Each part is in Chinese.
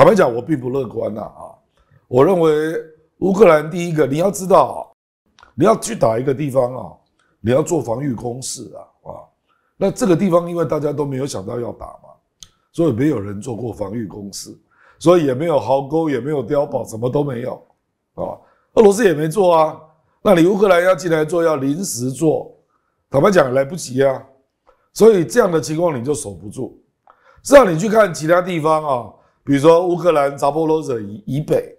坦白讲，我并不乐观呐啊！我认为乌克兰第一个你要知道，你要去打一个地方啊，你要做防御工事啊啊！那这个地方因为大家都没有想到要打嘛，所以没有人做过防御工事，所以也没有壕沟，也没有碉堡，什么都没有啊。俄罗斯也没做啊，那你乌克兰要进来做，要临时做，坦白讲来不及啊。所以这样的情况你就守不住。是让你去看其他地方啊。比如说乌克兰扎波罗热以以北，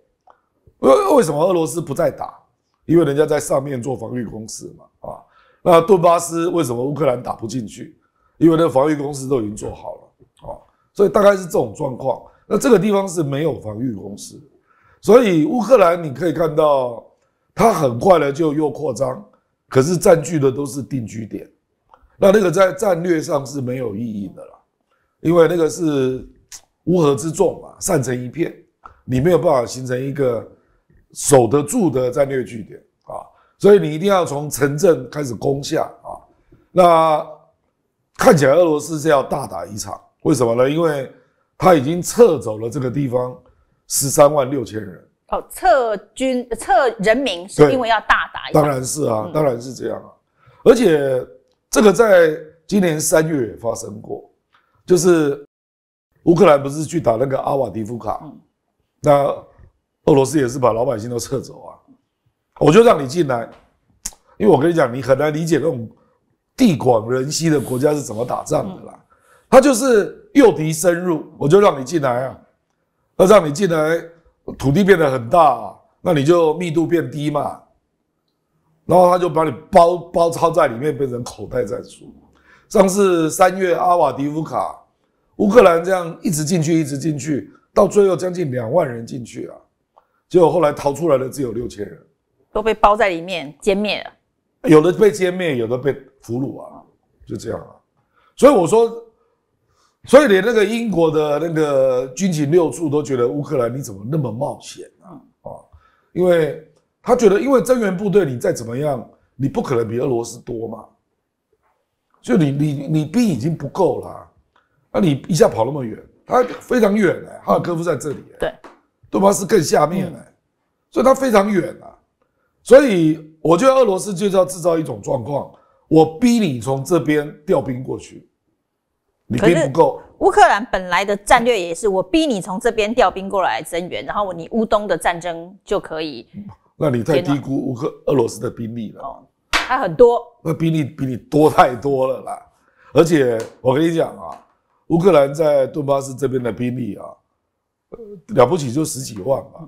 为为什么俄罗斯不再打？因为人家在上面做防御工事嘛，啊，那顿巴斯为什么乌克兰打不进去？因为那防御工事都已经做好了，啊，所以大概是这种状况。那这个地方是没有防御工事，所以乌克兰你可以看到，它很快的就又扩张，可是占据的都是定居点，那那个在战略上是没有意义的啦，因为那个是。乌合之众嘛，散成一片，你没有办法形成一个守得住的战略据点啊，所以你一定要从城镇开始攻下啊。那看起来俄罗斯是要大打一场，为什么呢？因为他已经撤走了这个地方十三万六千人。哦，撤军撤人民是因为要大打一场？当然是啊，当然是这样啊。而且这个在今年三月发生过，就是。乌克兰不是去打那个阿瓦迪夫卡，那俄罗斯也是把老百姓都撤走啊。我就让你进来，因为我跟你讲，你很难理解那种地广人稀的国家是怎么打仗的啦。他就是诱敌深入，我就让你进来啊。那让你进来，土地变得很大，那你就密度变低嘛。然后他就把你包包抄在里面，变成口袋战术。上次三月阿瓦迪夫卡。乌克兰这样一直进去，一直进去，到最后将近两万人进去啊，结果后来逃出来的只有六千人，都被包在里面歼灭了。有的被歼灭，有的被俘虏啊，就这样啊。所以我说，所以连那个英国的那个军情六处都觉得乌克兰你怎么那么冒险啊？啊，因为他觉得，因为增援部队你再怎么样，你不可能比俄罗斯多嘛，就你你你兵已经不够了。那你一下跑那么远，它非常远哎，哈尔科夫在这里对，顿巴斯更下面哎，所以它非常远啊。所以我觉得俄罗斯就是要制造一种状况，我逼你从这边调兵过去，你兵不够。乌克兰本来的战略也是，我逼你从这边调兵过来增援，然后你乌东的战争就可以。那你太低估乌克俄罗斯的兵力了。哦，它很多，那兵力比你多太多了啦。而且我跟你讲啊。乌克兰在顿巴斯这边的兵力啊，呃了不起就十几万吧。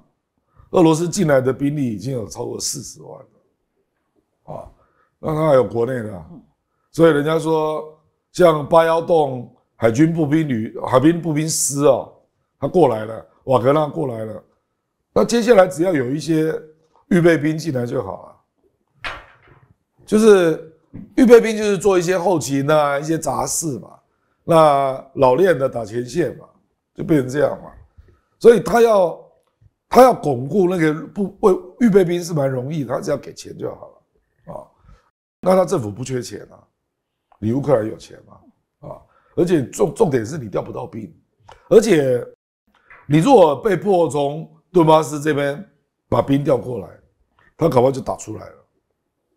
俄罗斯进来的兵力已经有超过四十万了，啊，那他还有国内的，所以人家说，像八幺洞海军步兵旅、海兵步兵师啊，他过来了，瓦格纳过来了，那接下来只要有一些预备兵进来就好了，就是预备兵就是做一些后勤啊，一些杂事嘛。那老练的打前线嘛，就变成这样嘛，所以他要他要巩固那个不为预备兵是蛮容易，他只要给钱就好了啊。那他政府不缺钱啊，你乌克兰有钱嘛啊？而且重重点是你调不到兵，而且你如果被迫从顿巴斯这边把兵调过来，他搞不好就打出来了，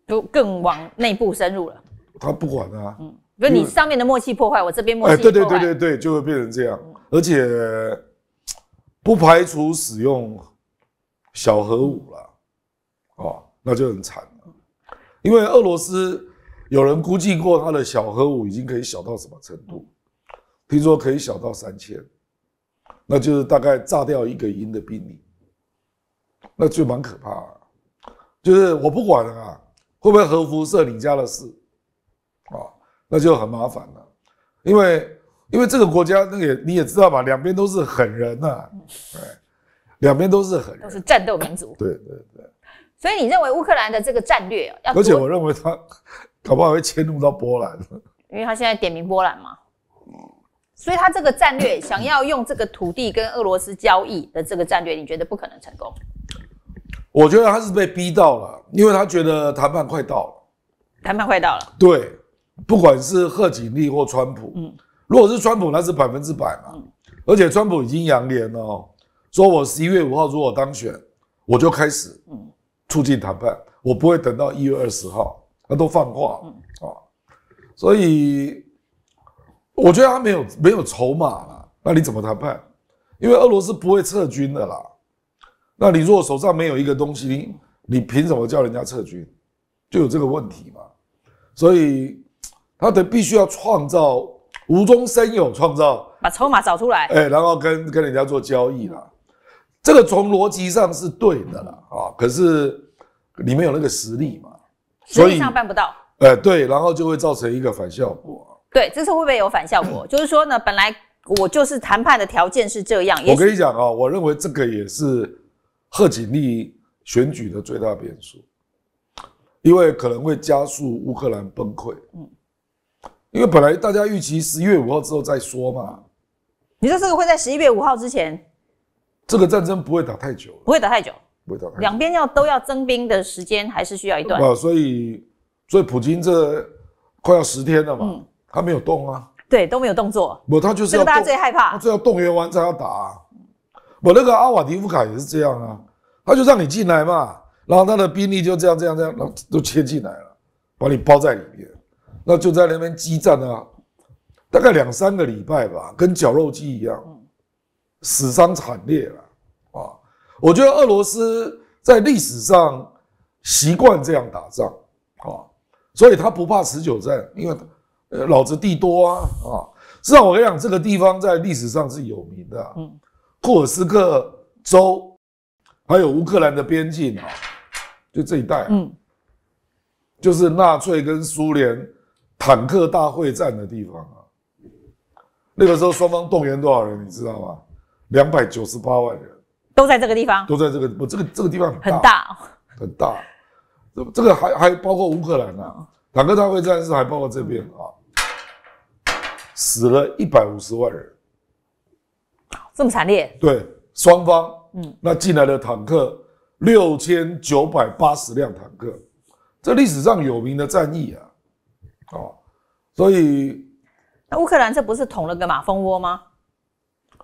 就更往内部深入了。他不管啊，嗯。不，你上面的默契破坏，我这边默契破坏。对对对对对，就会变成这样，而且不排除使用小核武了，哦，那就很惨了。因为俄罗斯有人估计过，它的小核武已经可以小到什么程度？听说可以小到三千，那就是大概炸掉一个营的兵力，那就蛮可怕。就是我不管了啊，会不会核辐射你家的事啊？那就很麻烦了，因为因为这个国家那个你也知道吧，两边都是狠人呐，对，两边都是狠人，都是战斗民族。对对对。所以你认为乌克兰的这个战略要？而且我认为他 搞不好会迁怒到波兰，因为他现在点名波兰嘛。所以他这个战略想要用这个土地跟俄罗斯交易的这个战略，你觉得不可能成功？我觉得他是被逼到了，因为他觉得谈判快到了。谈判快到了。对。不管是贺锦丽或川普，嗯，如果是川普，那是百分之百嘛，而且川普已经扬言了，说我十一月五号如果当选，我就开始嗯促进谈判，我不会等到一月二十号，他都放话嗯啊。所以我觉得他没有没有筹码了，那你怎么谈判？因为俄罗斯不会撤军的啦。那你如果手上没有一个东西，你你凭什么叫人家撤军？就有这个问题嘛。所以他得必须要创造无中生有，创造把筹码找出来。哎、然后跟跟人家做交易啦。这个从逻辑上是对的啦，啊，可是你没有那个实力嘛，实际上办不到。哎、对，然后就会造成一个反效果。对，这次会不会有反效果？就是说呢，本来我就是谈判的条件是这样，我跟你讲啊，我认为这个也是贺锦丽选举的最大变数，因为可能会加速乌克兰崩溃。嗯，因为本来大家预期十一月五号之后再说嘛，你说这个会在十一月五号之前？这个战争不会打太久了，不会打太久，不会打太久。两边要都要增兵的时间还是需要一段。啊，所以所以普京这快要十天了嘛，嗯。他没有动啊，对，都没有动作，不，他就是这个大家最害怕。他。最要动员完才要打、啊。我那个阿瓦迪夫卡也是这样啊，他就让你进来嘛，然后他的兵力就这样这样这样，然后都切进来了，把你包在里面，那就在那边激战啊，大概两三个礼拜吧，跟绞肉机一样，死伤惨烈了啊！我觉得俄罗斯在历史上习惯这样打仗啊，所以他不怕持久战，因为呃老子地多啊啊！至少我跟你讲，这个地方在历史上是有名的、啊，嗯。库尔斯克州还有乌克兰的边境啊，就这一带、啊，嗯，就是纳粹跟苏联坦克大会战的地方啊。那个时候双方动员多少人，你知道吗？两百九十八万人都在这个地方，都在这个，不，这个这个地方很大很大。这这个还还包括乌克兰啊，坦克大会战是还包括这边啊，死了一百五十万人。这么惨烈，对，双方，嗯嗯，那进来的坦克六千九百八十辆坦克，这历史上有名的战役啊，哦，所以那乌克兰这不是捅了个马蜂窝吗？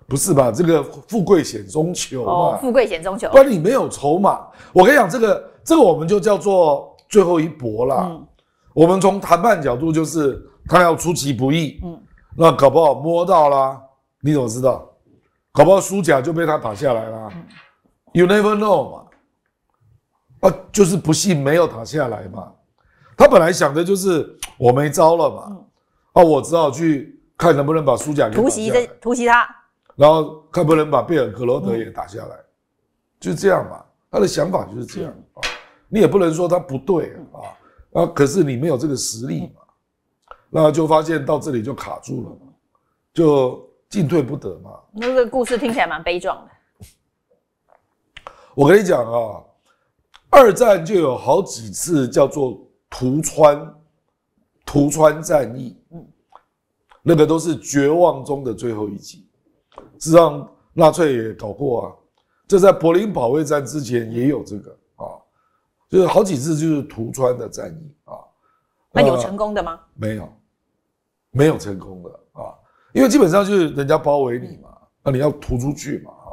不是吧？这个富贵险中求哦，，富贵险中求不。然你没有筹码。我跟你讲，这个这个我们就叫做最后一搏啦。嗯我们从谈判角度就是他要出其不意，嗯嗯，那搞不好摸到啦，你怎么知道？搞不好输甲就被他打下来啦。You never know 嘛，啊，就是不幸没有打下来嘛。他本来想的就是我没招了嘛，啊，我只好去看能不能把苏甲给突袭这突袭他，然后看不能把贝尔格罗德也打下来，就是这样嘛。他的想法就是这样。啊，你也不能说他不对啊。啊，可是你没有这个实力嘛，那就发现到这里就卡住了嘛，就进退不得嘛。那这个故事听起来蛮悲壮的。我跟你讲啊，二战就有好几次叫做屠川屠川战役，那个都是绝望中的最后一击。事实上，纳粹也搞过啊，这在柏林保卫战之前也有这个啊，就是好几次就是屠川的战役啊。那有呃成功的吗？没有，没有成功的啊，因为基本上就是人家包围你嘛，那你要突出去嘛啊，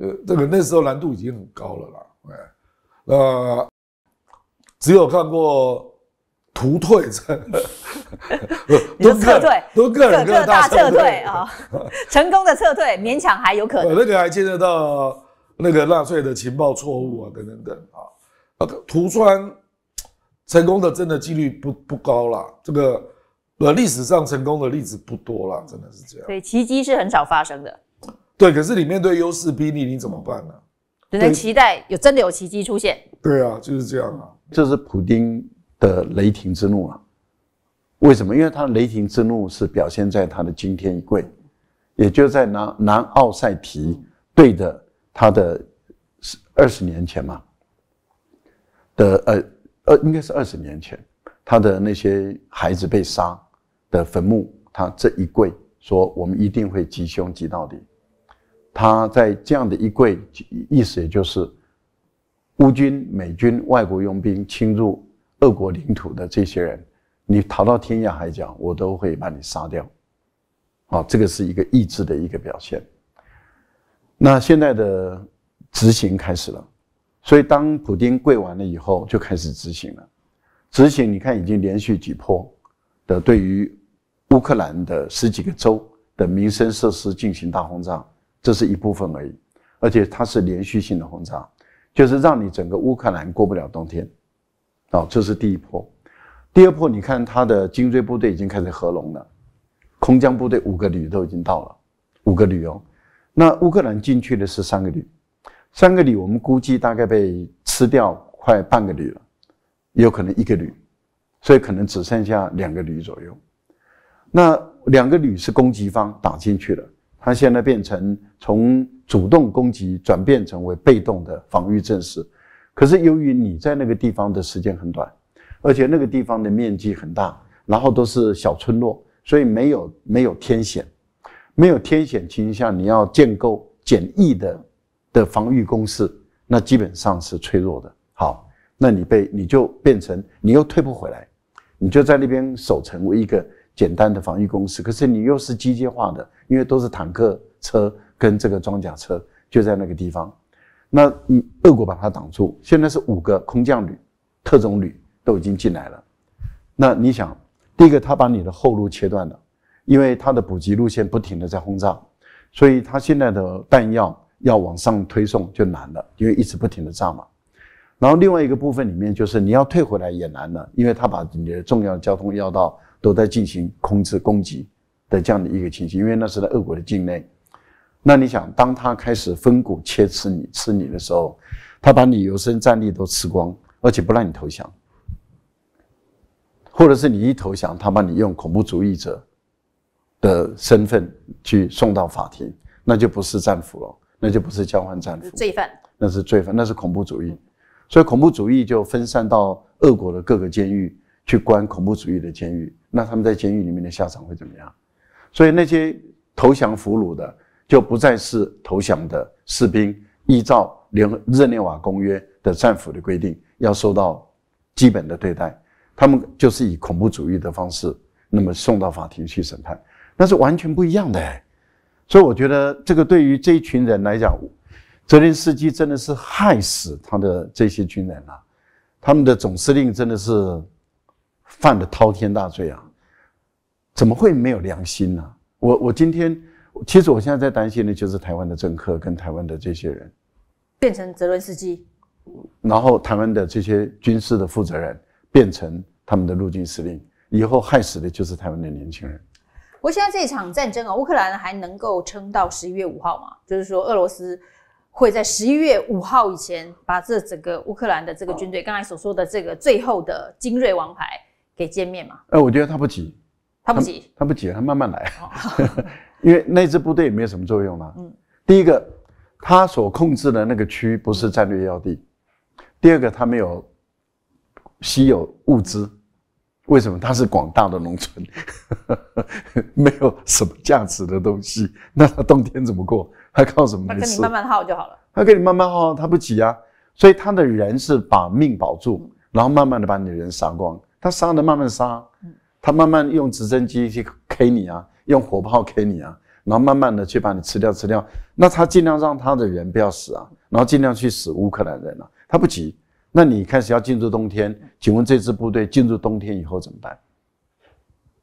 呃，这个那时候难度已经很高了啦，哎，那只有看过图退战，你说撤退都个人各各大撤退退啊，成功的撤退勉强还有可呃，能。那个还牵涉到那个纳粹的情报错误啊，等等等啊。那个涂川成功的真的几率不不高啦，这个呃历史上成功的例子不多啦，真的是这样。所以奇迹是很少发生的，对，可是你面对优势兵力，你怎么办呢？只能期待有真的有奇迹出现。对啊，就是这样啊。这是普丁的雷霆之怒啊！为什么？因为他雷霆之怒是表现在他的惊天一跪，也就在南南奥塞提对着他的二十年前嘛的呃呃，应该是二十年前，他的那些孩子被杀的坟墓，他这一跪说我们一定会吉凶吉到底。他在这样的一跪，意思也就是乌军、美军、外国佣兵侵入俄国领土的这些人，你逃到天涯海角，我都会把你杀掉。啊，这个是一个意志的一个表现。那现在的执行开始了，所以当普京跪完了以后，就开始执行了。执行，你看已经连续几波的对于乌克兰的十几个州的民生设施进行大轰炸，这是一部分而已，而且它是连续性的轰炸，就是让你整个乌克兰过不了冬天。哦，这是第一波。第二波，你看他的精锐部队已经开始合拢了，空降部队五个旅都已经到了，五个旅哦。那乌克兰进去的是三个旅，三个旅我们估计大概被吃掉快半个旅了，有可能一个旅，所以可能只剩下两个旅左右。那两个旅是攻击方打进去了，他现在变成从主动攻击转变成为被动的防御阵势。可是由于你在那个地方的时间很短。而且那个地方的面积很大，然后都是小村落，所以没有没有天险，没有天险情况下，你要建构简易的的防御工事，那基本上是脆弱的。好，那你被你就变成你又退不回来，你就在那边守成为一个简单的防御工事，可是你又是机械化的，因为都是坦克车跟这个装甲车就在那个地方，那嗯，俄国把它挡住，现在是五个空降旅、特种旅。都已经进来了，那你想，第一个他把你的后路切断了，因为他的补给路线不停的在轰炸，所以他现在的弹药要往上推送就难了，因为一直不停的炸嘛。然后另外一个部分里面就是你要退回来也难了，因为他把你的重要交通要道都在进行控制攻击的这样的一个情形，因为那是在俄国的境内。那你想，当他开始分骨切吃你吃你的时候，他把你有生战力都吃光，而且不让你投降。或者是你一投降，他把你用恐怖主义者的身份去送到法庭，那就不是战俘了，那就不是交换战俘，罪犯，那是罪犯，那是恐怖主义。所以恐怖主义就分散到俄国的各个监狱去关恐怖主义的监狱，那他们在监狱里面的下场会怎么样？所以那些投降俘虏的就不再是投降的士兵，依照联日内瓦公约的战俘的规定，要受到基本的对待。他们就是以恐怖主义的方式，那么送到法庭去审判，那是完全不一样的。所以我觉得这个对于这一群人来讲，泽连斯基真的是害死他的这些军人了。他们的总司令真的是犯了滔天大罪啊！怎么会没有良心呢？我我今天其实我现在在担心的就是台湾的政客跟台湾的这些人变成泽连斯基，然后台湾的这些军事的负责人。变成他们的陆军司令，以后害死的就是台湾的年轻人。不过现在这场战争啊，乌克兰还能够撑到十一月五号吗？就是说，俄罗斯会在十一月五号以前把这整个乌克兰的这个军队，刚才所说的这个最后的精锐王牌给歼灭吗？呃，我觉得他不急，他不急，他不急，他慢慢来，因为那支部队也没有什么作用了。嗯，第一个，他所控制的那个区不是战略要地；第二个，他没有。稀有物资，为什么它是广大的农村，没有什么价值的东西？那他冬天怎么过？他靠什么？他跟你慢慢耗就好了。他跟你慢慢耗，他不急啊。所以他的人是把命保住，然后慢慢的把你的人杀光。他杀的慢慢杀，他慢慢用直升机去 K 你啊，用火炮 K 你啊，然后慢慢的去把你吃掉吃掉。那他尽量让他的人不要死啊，然后尽量去死乌克兰人啊，他不急。那你开始要进入冬天，请问这支部队进入冬天以后怎么办？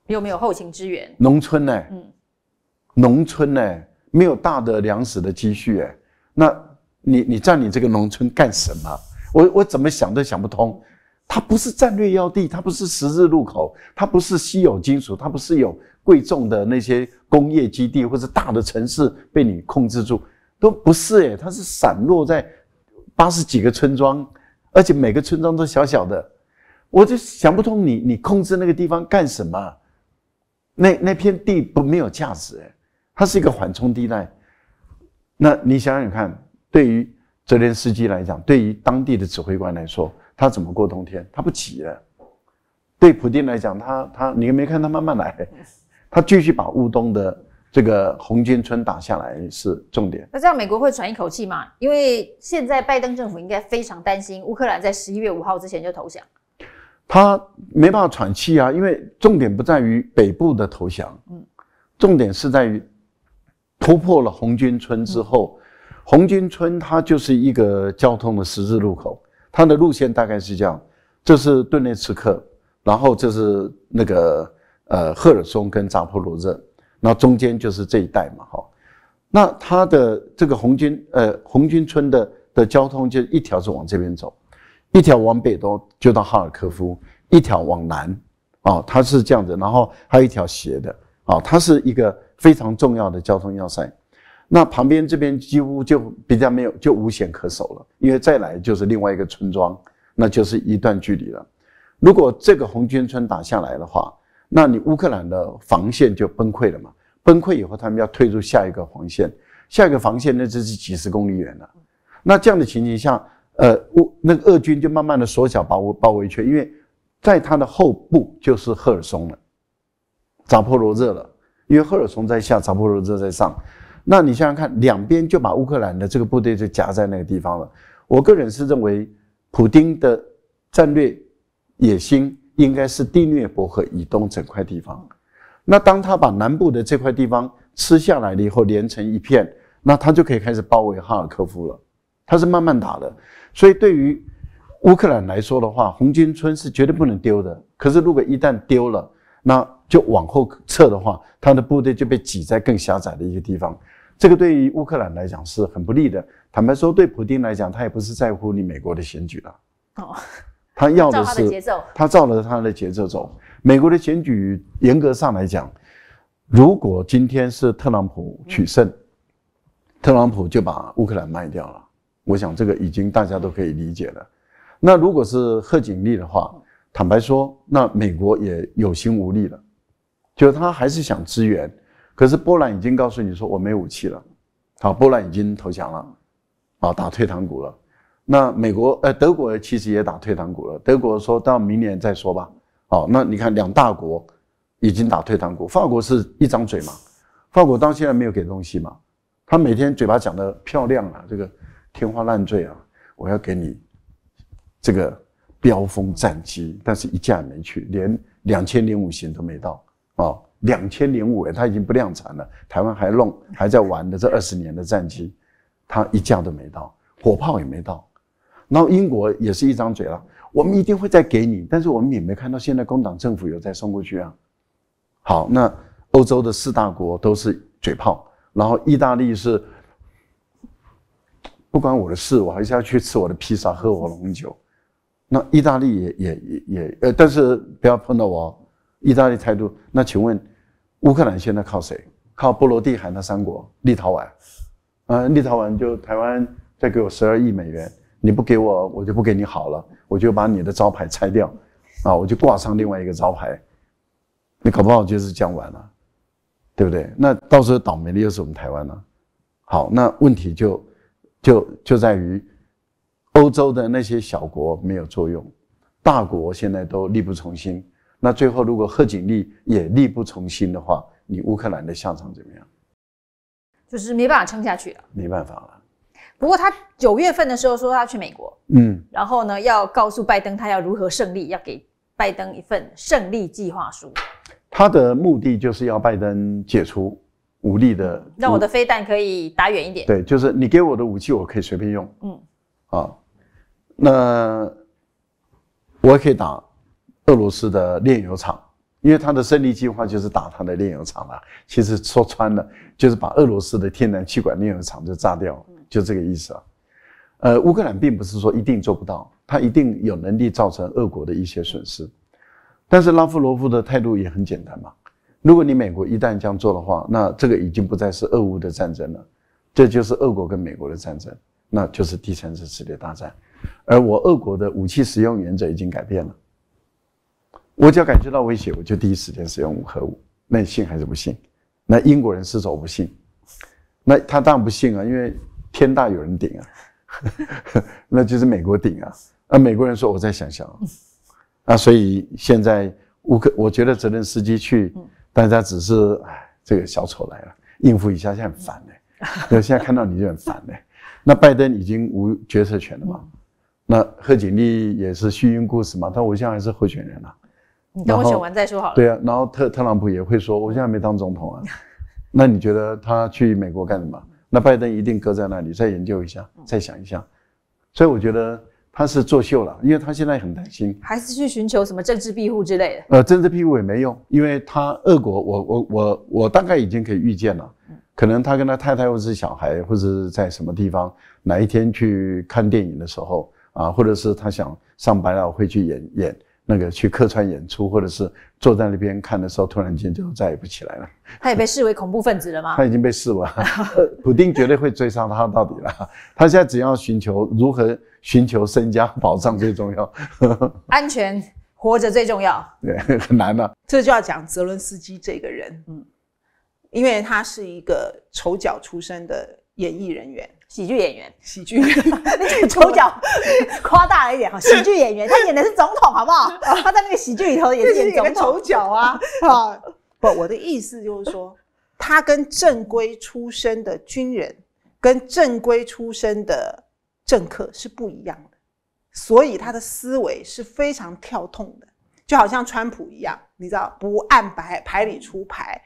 有没有后勤支援？农村呢？嗯，农村呢？没有大的粮食的积蓄，哎，那你你占领这个农村干什么？我我怎么想都想不通。它不是战略要地，它不是十字路口，它不是稀有金属，它不是有贵重的那些工业基地或者大的城市被你控制住，都不是哎，它是散落在八十几个村庄。而且每个村庄都小小的，我就想不通你你控制那个地方干什么？那那片地不没有价值哎，它是一个缓冲地带。那你想想看，对于泽连斯基来讲，对于当地的指挥官来说，他怎么过冬天？他不急了。对普京来讲，他他你没看他慢慢来，他继续把乌东的。这个红军村打下来是重点。那这样美国会喘一口气吗？因为现在拜登政府应该非常担心乌克兰在十一月五号之前就投降。他没办法喘气啊，因为重点不在于北部的投降，嗯，重点是在于突破了红军村之后，红军村它就是一个交通的十字路口，它的路线大概是这样：这是顿涅茨克，然后这是那个呃赫尔松跟扎波罗热，那中间就是这一带嘛，哈。那它的这个红军呃红军村的的交通就一条是往这边走，一条往北都就到哈尔科夫，一条往南啊，它是这样子，然后还有一条斜的啊，它是一个非常重要的交通要塞。那旁边这边几乎就比较没有，就无险可守了，因为再来就是另外一个村庄，那就是一段距离了。如果这个红军村打下来的话，那你乌克兰的防线就崩溃了嘛？崩溃以后，他们要退出下一个防线，下一个防线那就是几十公里远了。那这样的情形下，呃，乌那个俄军就慢慢的缩小包围包围圈，因为在他的后部就是赫尔松了，扎波罗热了，因为赫尔松在下，扎波罗热在上。那你想想看，两边就把乌克兰的这个部队就夹在那个地方了。我个人是认为，普京的战略野心应该是第聂伯河以东整块地方。那当他把南部的这块地方吃下来了以后，连成一片，那他就可以开始包围哈尔科夫了。他是慢慢打的，所以对于乌克兰来说的话，红军村是绝对不能丢的。可是如果一旦丢了，那就往后撤的话，他的部队就被挤在更狭窄的一个地方。这个对于乌克兰来讲是很不利的。坦白说，对普京来讲，他也不是在乎你美国的选举了。哦，他要的是他照了他的节奏走。美国的选举严格上来讲，如果今天是特朗普取胜，特朗普就把乌克兰卖掉了。我想这个已经大家都可以理解了。那如果是贺锦丽的话，坦白说，那美国也有心无力了，就是他还是想支援。可是波兰已经告诉你说我没武器了，好，波兰已经投降了，啊，打退堂鼓了。那美国，呃，德国其实也打退堂鼓了。德国说到明年再说吧。好，那你看两大国已经打退堂鼓，法国是一张嘴嘛，法国到现在没有给东西嘛，他每天嘴巴讲的漂亮啊，这个天花乱坠啊，我要给你这个飙风战机，但是一架也没去，连两千零五型都没到啊。两千零五，他已经不量产了。台湾还弄，还在玩的这二十年的战机，他一架都没到，火炮也没到。然后英国也是一张嘴了，我们一定会再给你，但是我们也没看到现在工党政府有再送过去啊。好，那欧洲的四大国都是嘴炮，然后意大利是不关我的事，我还是要去吃我的披萨，喝我的红酒。那意大利也也也也呃，但是不要碰到我。意大利态度，那请问？乌克兰现在靠谁？靠波罗的海那三国，立陶宛，啊，立陶宛就台湾再给我十二亿美元，你不给我，我就不给你好了，我就把你的招牌拆掉，啊，我就挂上另外一个招牌，你搞不好就是这样完了，对不对？那到时候倒霉的又是我们台湾了。好，那问题就就就在于欧洲的那些小国没有作用，大国现在都力不从心。那最后，如果贺锦丽也力不从心的话，你乌克兰的下场怎么样？就是没办法撑下去了，没办法了。不过他九月份的时候说他去美国，嗯，然后呢要告诉拜登他要如何胜利，要给拜登一份胜利计划书。他的目的就是要拜登解除武力的，让我的飞弹可以打远一点。对，就是你给我的武器，我可以随便用。嗯，啊，那我也可以打。俄罗斯的炼油厂，因为他的胜利计划就是打他的炼油厂了。其实说穿了，就是把俄罗斯的天然气管炼油厂就炸掉，就这个意思啊。呃，乌克兰并不是说一定做不到，他一定有能力造成俄国的一些损失。但是拉夫罗夫的态度也很简单嘛，如果你美国一旦这样做的话，那这个已经不再是俄乌的战争了，这就是俄国跟美国的战争，那就是第三次世界大战。而我俄国的武器使用原则已经改变了。我只要感觉到威胁，我就第一时间使用核武。那你信还是不信？那英国人是说不信，那他当然不信啊，因为天大有人顶啊，那就是美国顶啊。那美国人说：“我再想想。”啊，所以现在乌克，我觉得泽连斯基去，大家只是哎，这个小丑来了，应付一下，现在很烦嘞。现在看到你就很烦嘞。那拜登已经无决策权了嘛？那贺锦丽也是虚应故事嘛？他我现在还是候选人啊。你等我选完再说好了。对啊，然后特特朗普也会说，我现在没当总统啊。那你觉得他去美国干什么？那拜登一定搁在那里再研究一下，再想一下。所以我觉得他是作秀了，因为他现在很担心。还是去寻求什么政治庇护之类的？呃，政治庇护也没用，因为他俄国，我我我我大概已经可以预见了，可能他跟他太太或是小孩，或者是在什么地方哪一天去看电影的时候啊，或者是他想上百老汇去演演。那个去客串演出，或者是坐在那边看的时候，突然间就再也不起来了。他也被视为恐怖分子了吗？他已经被视为，普丁绝对会追杀他到底了。他现在只要寻求如何寻求身家保障最重要，安全活着最重要。对，很难的。这就要讲泽伦斯基这个人，嗯，因为他是一个丑角出身的演艺人员。喜剧演员，喜剧，你这个丑角 夸大了一点哈。喜剧演员，他演的是总统，好不好？他在那个喜剧里头也是演总统丑角啊。啊，不，我的意思就是说，他跟正规出身的军人，跟正规出身的政客是不一样的，所以他的思维是非常跳痛的，就好像川普一样，你知道，不按牌牌理出牌。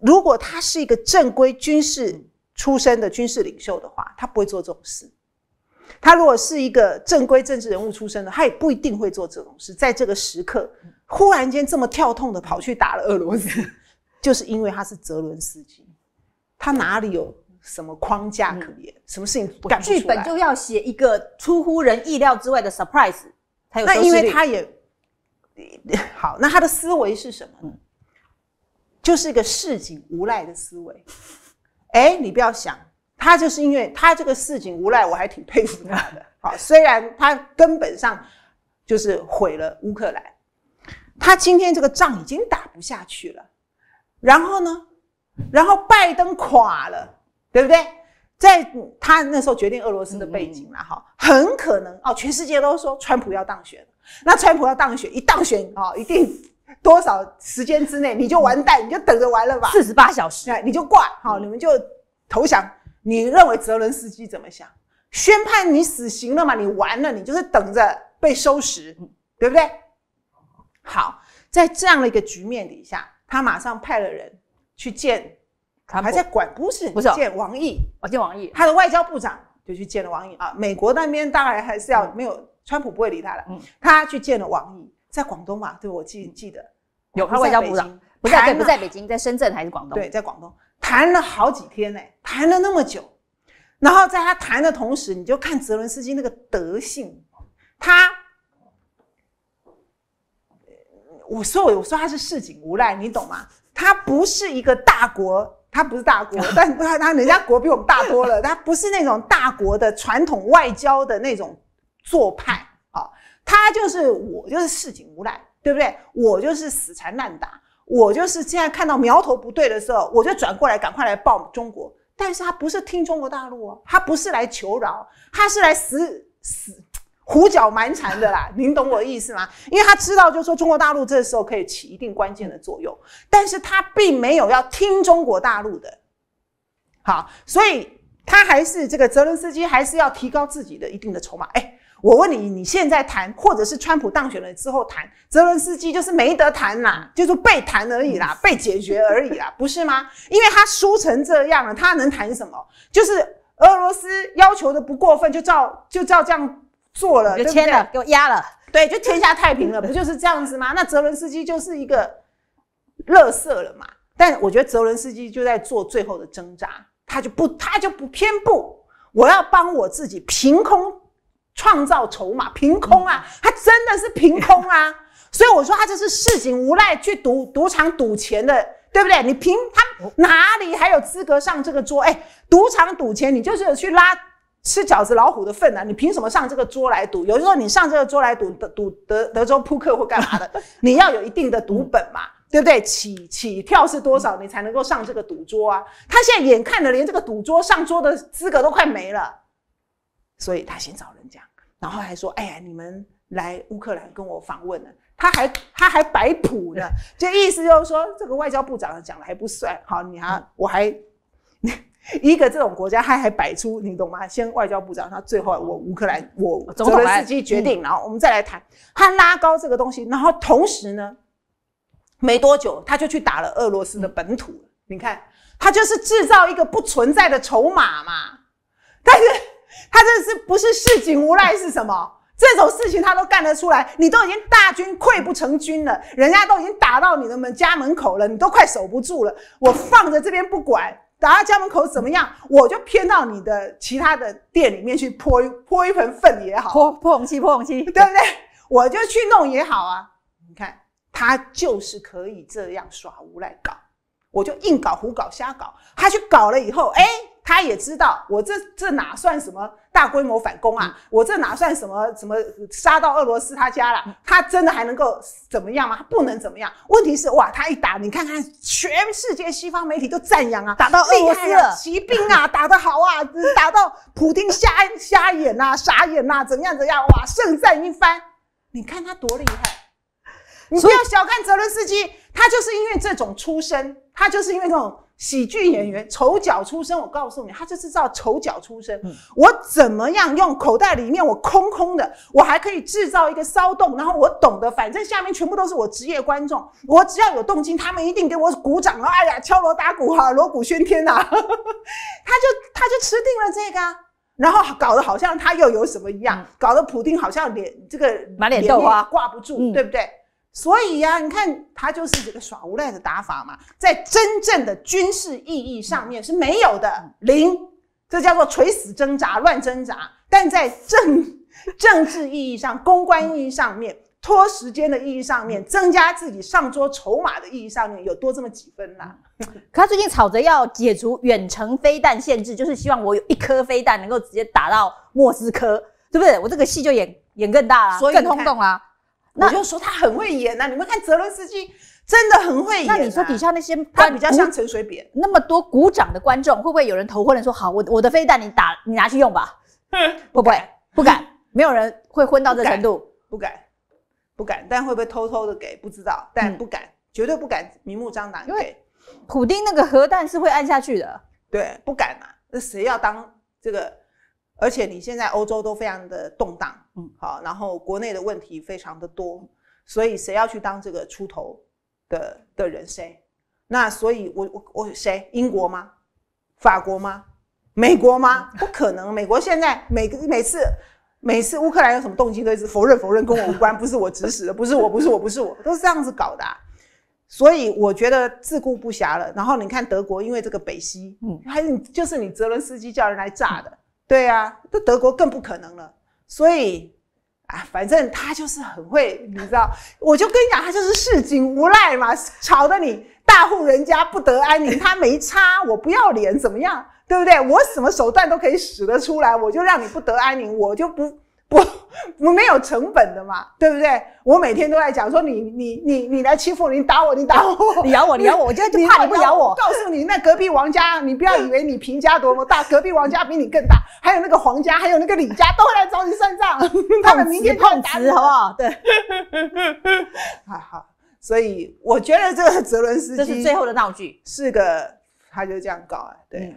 如果他是一个正规军事。出身的军事领袖的话，他不会做这种事。他如果是一个正规政治人物出身的，他也不一定会做这种事。在这个时刻，忽然间这么跳痛的跑去打了俄罗斯，就是因为他是泽伦斯基，他哪里有什么框架可言？什么事情干不出来？剧本就要写一个出乎人意料之外的 surprise，才有那因为他也 好，那他的思维是什么呢？就是一个市井无赖的思维。哎，你不要想，他就是因为他这个市井无赖，我还挺佩服他的。好，虽然他根本上就是毁了乌克兰，他今天这个仗已经打不下去了。然后呢，然后拜登垮了，对不对？在他那时候决定俄罗斯的背景了，哈，很可能哦，全世界都说川普要当选，那川普要当选，一当选啊，一定。多少时间之内你就完蛋，你就等着完了吧？四十八小时，你就挂好，你们就投降。你认为泽伦斯基怎么想？宣判你死刑了嘛？你完了，你就是等着被收拾，对不对？好，在这样的一个局面底下，他马上派了人去见，还在管不是不是见王毅，我，见王毅，他的外交部长就去见了王毅啊。美国那边当然还是要没有川普不会理他了，他去见了王毅，在广东吧，对我记记得。有他外交部长不在对不在北京，在深圳还是广东？对，在广东谈了好几天呢，谈了那么久，然后在他谈的同时，你就看泽伦斯基那个德性，他，我说我说他是市井无赖，你懂吗？他不是一个大国，他不是大国，但他他人家国比我们大多了，他不是那种大国的传统外交的那种做派啊，他就是我就是市井无赖。对不对？我就是死缠烂打，我就是现在看到苗头不对的时候，我就转过来，赶快来报中国。但是他不是听中国大陆哦，他不是来求饶，他是来死死胡搅蛮缠的啦。您懂我的意思吗？因为他知道，就是说中国大陆这时候可以起一定关键的作用，但是他并没有要听中国大陆的。好，所以他还是这个泽伦斯基还是要提高自己的一定的筹码。哎。我问你，你现在谈，或者是川普当选了之后谈，泽伦斯基就是没得谈啦，就是被谈而已啦，被解决而已啦，不是吗？因为他输成这样了，他能谈什么？就是俄罗斯要求的不过分，就照就照这样做了，就签了，给我压了，对，就天下太平了，不就是这样子吗？那泽伦斯基就是一个乐色了嘛。但我觉得泽伦斯基就在做最后的挣扎，他就不，他就不偏不，我要帮我自己凭空。创造筹码，凭空啊！他真的是凭空啊！所以我说他这是市井无赖去赌赌场赌钱的，对不对？你凭他哪里还有资格上这个桌？哎，赌场赌钱，你就是去拉吃饺子老虎的份啊！你凭什么上这个桌来赌？有时候你上这个桌来赌德赌德德州扑克或干嘛的，你要有一定的赌本嘛，对不对？起起跳是多少，你才能够上这个赌桌啊？他现在眼看着连这个赌桌上桌的资格都快没了。所以他先找人讲，然后还说：“哎呀，你们来乌克兰跟我访问呢，他还他还摆谱呢，就意思就是说，这个外交部长讲的还不算好，你还我还 一个这种国家，他还摆出，你懂吗？先外交部长，他最后我乌克兰我泽连斯基决定，然后我们再来谈，他拉高这个东西，然后同时呢，没多久他就去打了俄罗斯的本土，你看，他就是制造一个不存在的筹码嘛。但是他这是不是市井无赖是什么？这种事情他都干得出来，你都已经大军溃不成军了，人家都已经打到你的门家门口了，你都快守不住了。我放着这边不管，打到家门口怎么样？我就偏到你的其他的店里面去泼一泼一盆粪也好，泼泼红漆，泼红漆，对不对？我就去弄也好啊。你看他就是可以这样耍无赖搞，我就硬搞胡搞瞎搞，他去搞了以后，哎。他也知道我这这哪算什么大规模反攻啊？我这哪算什么什么杀到俄罗斯他家了？他真的还能够怎么样吗？他不能怎么样。问题是哇，他一打，你看看全世界西方媒体都赞扬啊，打到俄罗斯了，骑兵啊，打得好啊，打到普京瞎瞎眼呐，傻眼呐，怎样怎样？哇，盛赞一番。你看他多厉害！你不要小看泽伦斯基，他就是因为这种出身，他就是因为这种。喜剧演员丑角出身，我告诉你，他就是照丑角出身。我怎么样用口袋里面我空空的，我还可以制造一个骚动，然后我懂得，反正下面全部都是我职业观众，我只要有动静，他们一定给我鼓掌了。哎呀，敲锣打鼓哈，锣鼓喧天呐！他就他就吃定了这个，然后搞得好像他又有什么一样，搞得普丁好像脸这个满脸豆花挂不住，对不对？所以呀，你看他就是这个耍无赖的打法嘛，在真正的军事意义上面是没有的零，这叫做垂死挣扎、乱挣扎。但在政政治意义上、公关意义上面、拖时间的意义上面、增加自己上桌筹码的意义上面，有多这么几分呐？可他最近吵着要解除远程飞弹限制，就是希望我有一颗飞弹能够直接打到莫斯科，对不对？我这个戏就演演更大了，更轰动了。我就说他很会演呐！你们看泽伦斯基真的很会演。那你说底下那些他比较像陈水扁，那么多鼓掌的观众，会不会有人投昏了？说好，我我的飞弹你打你拿去用吧？会不会？不敢，没有人会昏到这程度。不敢，不敢。但会不会偷偷的给？不知道。但不敢，绝对不敢明目张胆给。普丁那个核弹是会按下去的。对，不敢啊！那谁要当这个？而且你现在欧洲都非常的动荡，嗯，好，然后国内的问题非常的多，所以谁要去当这个出头的的人？谁？那所以，我我我谁？英国吗？法国吗？美国吗？不可能！美国现在每个每次每次乌克兰有什么动静，都是否认否认，跟我无关，不是我指使的，不是我，不是我，不是我，都是这样子搞的。所以我觉得自顾不暇了。然后你看德国，因为这个北溪，嗯，还是就是你泽伦斯基叫人来炸的。对呀，那德国更不可能了。所以啊，反正他就是很会，你知道，我就跟你讲，他就是市井无赖嘛，吵得你大户人家不得安宁。他没差，我不要脸怎么样，对不对？我什么手段都可以使得出来，我就让你不得安宁，我就不。我 我没有成本的嘛，对不对？我每天都在讲说你你你你来欺负我，你打我，你打我，你咬我，你咬我，我就就怕你不咬我。告诉你，那隔壁王家，你不要以为你平家多么大，隔壁王家比你更大，还有那个黄家，还有那个李家，都会来找你算账。他们明天碰瓷，好不好？对，好好。所以我觉得这个泽伦斯基这是最后的闹剧，是个他就这样搞啊，对。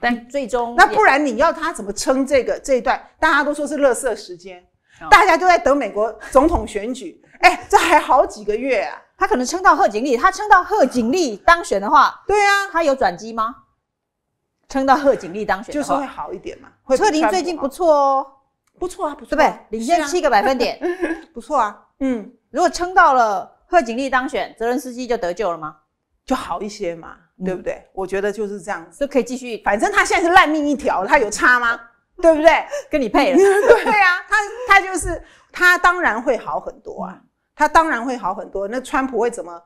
但最终，那不然你要他怎么撑这个这一段？大家都说是乐色时间，大家都在等美国总统选举。哎，这还好几个月啊！他可能撑到贺锦丽，他撑到贺锦丽当选的话，对啊，他有转机吗？撑到贺锦丽当选，就是会好一点嘛。贺林最近不错哦，不错啊，不错，对不对？领先七个百分点，不错啊。嗯，如果撑到了贺锦丽当选，泽伦斯基就得救了吗？就好一些嘛。对不对？我觉得就是这样子，就可以继续。反正他现在是烂命一条，他有差吗？对不对？跟你配了。对呀，他他就是他，当然会好很多啊。他当然会好很多。那川普会怎么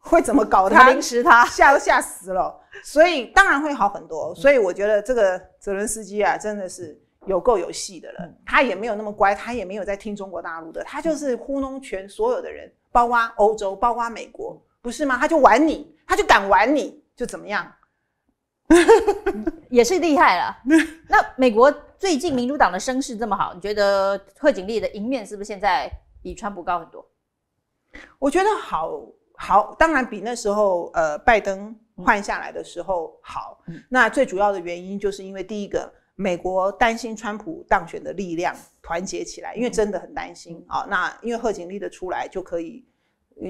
会怎么搞他？凌迟他，吓都吓死了。所以当然会好很多。所以我觉得这个泽伦斯基啊，真的是有够有戏的人。他也没有那么乖，他也没有在听中国大陆的，他就是糊弄全所有的人，包括欧洲，包括美国，不是吗？他就玩你，他就敢玩你。就怎么样，也是厉害了。那美国最近民主党的声势这么好，你觉得贺锦丽的赢面是不是现在比川普高很多？我觉得好好，当然比那时候呃拜登换下来的时候好。那最主要的原因就是因为第一个，美国担心川普当选的力量团结起来，因为真的很担心啊。那因为贺锦丽的出来就可以。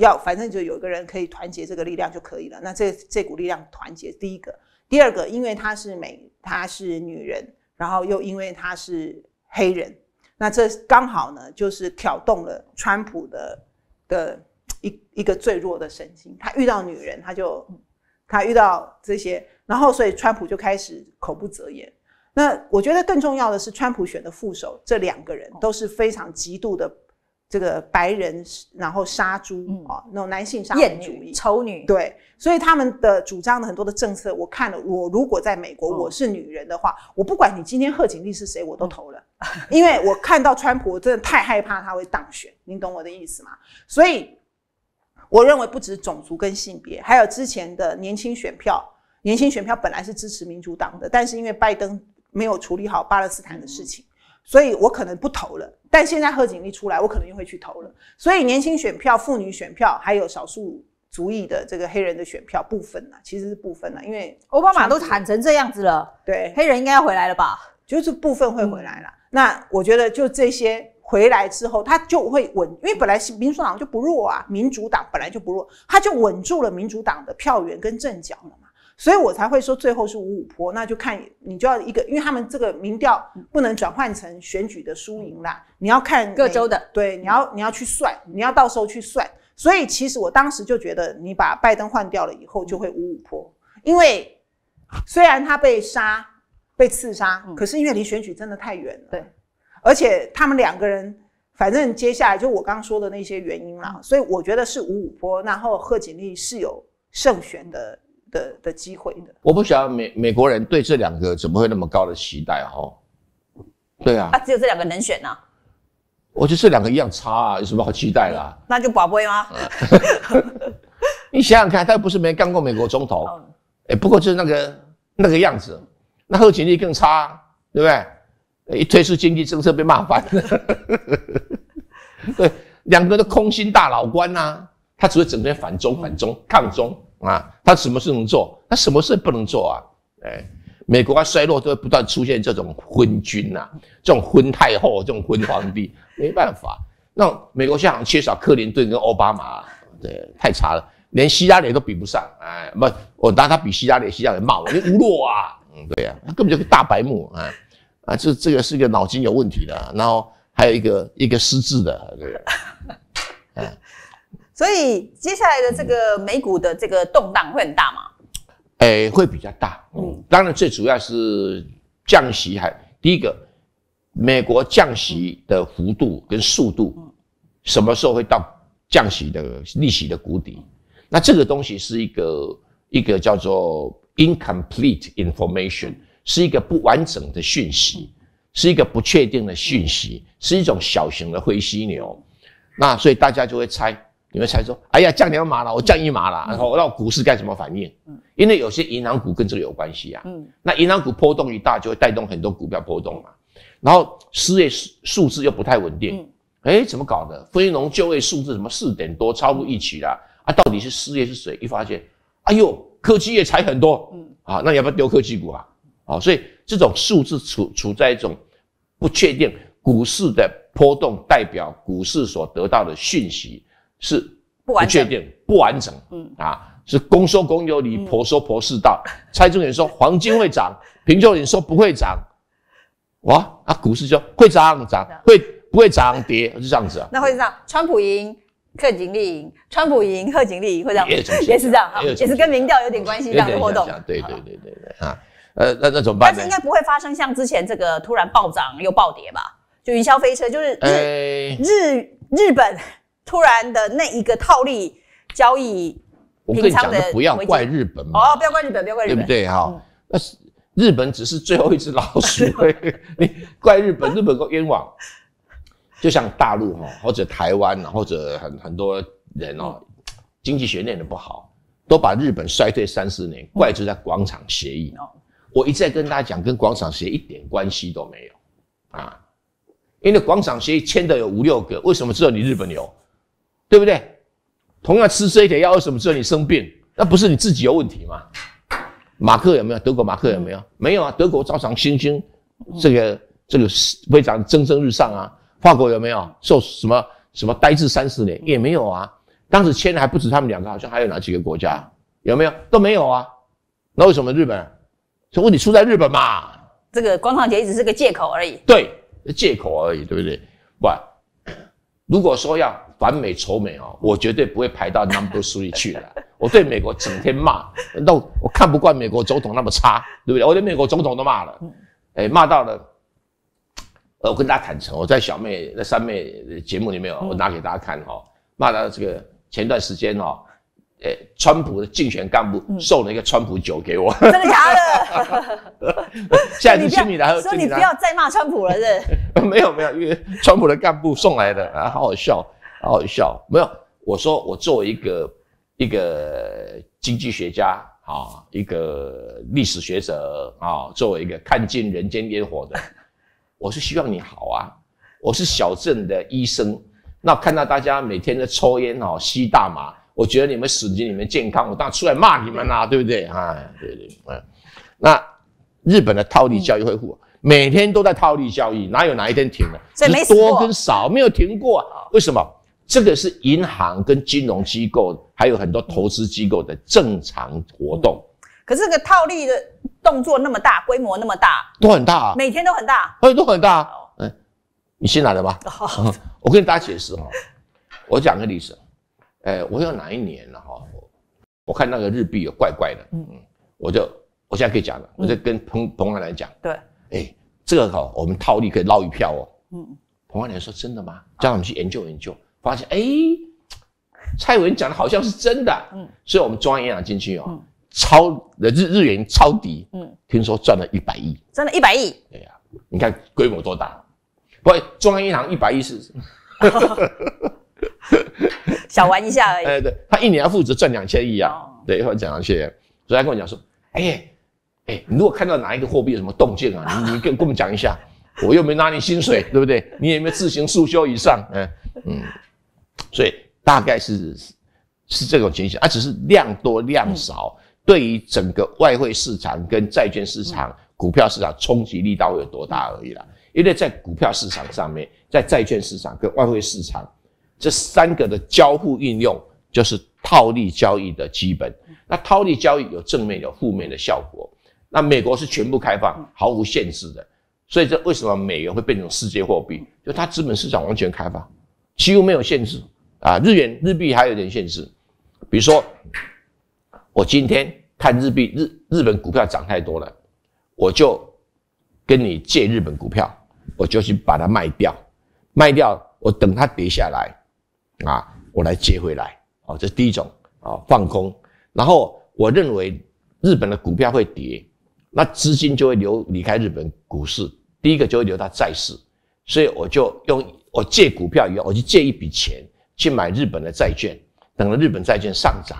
要反正就有一个人可以团结这个力量就可以了。那这这股力量团结，第一个，第二个，因为她是美，她是女人，然后又因为她是黑人，那这刚好呢，就是挑动了川普的的一一个最弱的神经。他遇到女人，他就他遇到这些，然后所以川普就开始口不择言。那我觉得更重要的是，川普选的副手这两个人都是非常极度的这个白人，然后杀猪啊、那种男性杀艳文主义女、。丑女，对，所以他们的主张的很多的政策，我看了。我如果在美国，嗯我是女人的话，我不管你今天贺锦丽是谁，我都投了，因为我看到川普，我真的太害怕他会当选，你懂我的意思吗？所以我认为不止种族跟性别，还有之前的年轻选票，年轻选票本来是支持民主党的，但是因为拜登没有处理好巴勒斯坦的事情，所以我可能不投了。但现在贺锦丽出来，我可能又会去投了。所以年轻选票、妇女选票，还有少数族裔的这个黑人的选票部分呢、其实是部分呢、因为奥巴马都川普喊成这样子了，对，黑人应该要回来了吧？就是部分会回来了。那我觉得就这些回来之后，他就会稳，因为本来是民主党就不弱啊，民主党本来就不弱，他就稳住了民主党的票源跟阵脚了嘛。所以我才会说最后是五五坡，那就看你就要一个，因为他们这个民调不能转换成选举的输赢啦，你要看各州的。对，你要你要去算，你要到时候去算。所以其实我当时就觉得，你把拜登换掉了以后，就会五五坡，因为虽然他被杀、被刺杀，可是因为离选举真的太远了，对，而且他们两个人，反正接下来就我刚刚说的那些原因啦，所以我觉得是五五坡，然后贺锦丽是有胜选的的的机会的。我不晓得美美国人对这两个怎么会那么高的期待哈？对啊。啊，，只有这两个能选呐、我觉得这两个一样差啊，有什么好期待啦、那就宝贝吗？你想想看，他又不是没干过美国总统，嗯哎、不过就是那个那个样子，那后勤力更差，对不对？一推出经济政策被骂翻了，对，两个都空心大老官呐、他只会整天反中、反中、抗中啊，他什么事能做？他什么事不能做啊？哎，美国啊衰落都会不断出现这种昏君呐、这种昏太后、这种昏皇帝，没办法。那美国现在好像缺少克林顿跟奥巴马，对，太差了，连希拉里都比不上。哎，不，我拿他比希拉里，希拉里骂我，你无落啊，嗯，对呀、他根本就是大白目啊，啊，这这个是个脑筋有问题的，然后还有一个一个失智的，对所以接下来的这个美股的这个动荡会很大吗？哎，会比较大。嗯，当然最主要是降息还第一个，美国降息的幅度跟速度，什么时候会到降息的利息的谷底？那这个东西是一个一个叫做 incomplete information，是一个不完整的讯息，是一个不确定的讯息，是一种小型的灰犀牛。那所以大家就会猜，你们猜说，哎呀，降两码了，我降一码了，然后那股市该怎么反应？因为有些银行股跟这个有关系啊。嗯那银行股波动一大，就会带动很多股票波动嘛。然后失业数数字又不太稳定，哎、怎么搞的？非农就业数字什么四点多，超乎预期啦。啊，到底是失业是谁？一发现，哎呦，科技业裁很多，嗯，啊，那你要不要丢科技股啊？啊，所以这种数字处处在一种不确定，股市的波动代表股市所得到的讯息是不确定、不完整，嗯啊，是公说公有理，婆说婆是道。蔡中远说黄金会涨，平秀玲说不会涨，哇啊，股市就会涨涨，会不会涨跌，是这样子啊。那会是这样，川普赢，贺锦丽赢，川普赢，贺锦丽赢，会这样，也是这样，哈也是跟民调有点关系这样的活动。对对对对对啊，呃，那那怎么办但是应？该不会发生像之前这个突然暴涨又暴跌吧？就云霄飞车，就是日、哎，日日本突然的那一个套利交易，我跟你讲的的，不要怪日本嘛。哦，不要怪日本，不要怪日本，对不对哈？那是日本只是最后一只老鼠，你怪日本，日本够冤枉。就像大陆哈，或者台湾啊，或者很很多人哦，经济学念得不好，都把日本衰退三四年怪罪在广场协议。哦我一再跟大家讲，跟广场协议一点关系都没有啊，因为广场协议签的有五六个，为什么只有你日本有？对不对？同样吃这一点药，为什么只有你生病？那不是你自己有问题吗？马克有没有？德国马克有没有？没有啊，德国照常新兴，这个这个非常蒸蒸日上啊。法国有没有受什么什么呆滞三十年？也没有啊。当时签的还不止他们两个，好像还有哪几个国家？有没有？都没有啊。那为什么日本？这问题出在日本嘛？这个光创节一直是个借口而已。对，借口而已，对不对？不，如果说要反美仇美哦，我绝对不会排到 number three 去的。我对美国整天骂，那我看不惯美国总统那么差，对不对？我连美国总统都骂了，哎，骂到了。呃，我跟大家坦诚，我在小妹那三妹节目里面，我拿给大家看哈，骂到这个前段时间哈。诶，川普的竞选干部送了一个川普酒给我，真的假的？现在是亲密的，说你不要再骂川普了，是？没有没有，因为川普的干部送来的啊，好好笑，好好笑。没有，我说我作为一个一个经济学家啊，一个历史学者啊，作为一个看尽人间烟火的，我是希望你好啊。我是小镇的医生，那看到大家每天在抽烟哦，吸大麻。我觉得你们死机，你们健康，我当然出来骂你们啦，对不对？哎，对对，嗯，那日本的套利交易会护，每天都在套利交易，哪有哪一天停了？所以没多跟少没有停过。为什么？这个是银行跟金融机构，还有很多投资机构的正常活动。可是这个套利的动作那么大，规模那么大，都很大，每天都很大，哎，都很大。嗯，你新来的吗？我跟大家解释哈，我讲个例子。哎，我有哪一年了哈？我看那个日币有怪怪的，嗯嗯，我就我现在可以讲了，我就跟彭彭万来讲，对，哎，这个哈，我们套利可以捞一票哦，嗯，彭万来说真的吗？叫我们去研究研究，发现哎，蔡文讲的好像是真的，嗯，所以我们中央银行进去哦，超的日日元超低，嗯，听说赚了一百亿，真的一百亿，对呀，你看规模多大，不，中央银行一百亿是。小玩一下而已。哎，对他一年要负责赚两千亿啊。对，一会儿讲两千。所以他跟我讲说：“哎，哎，你如果看到哪一个货币有什么动静啊，你你跟跟我们讲一下。我又没拿你薪水，对不对？你有没有自行速修以上？嗯嗯。所以大概是是这种情形，啊，只是量多量少，对于整个外汇市场跟债券市场、股票市场冲击力道会有多大而已啦。因为在股票市场上面，在债券市场跟外汇市场。这三个的交互运用就是套利交易的基本。那套利交易有正面有负面的效果。那美国是全部开放，毫无限制的，所以这为什么美元会变成世界货币？就它资本市场完全开放，几乎没有限制啊。日元、日币还有点限制，比如说我今天看日币日日本股票涨太多了，我就跟你借日本股票，我就去把它卖掉，卖掉我等它跌下来。啊，我来接回来，哦，这是第一种啊，放空。然后我认为日本的股票会跌，那资金就会流离开日本股市，第一个就会流到债市，所以我就用我借股票以后，我就借一笔钱去买日本的债券，等着日本债券上涨，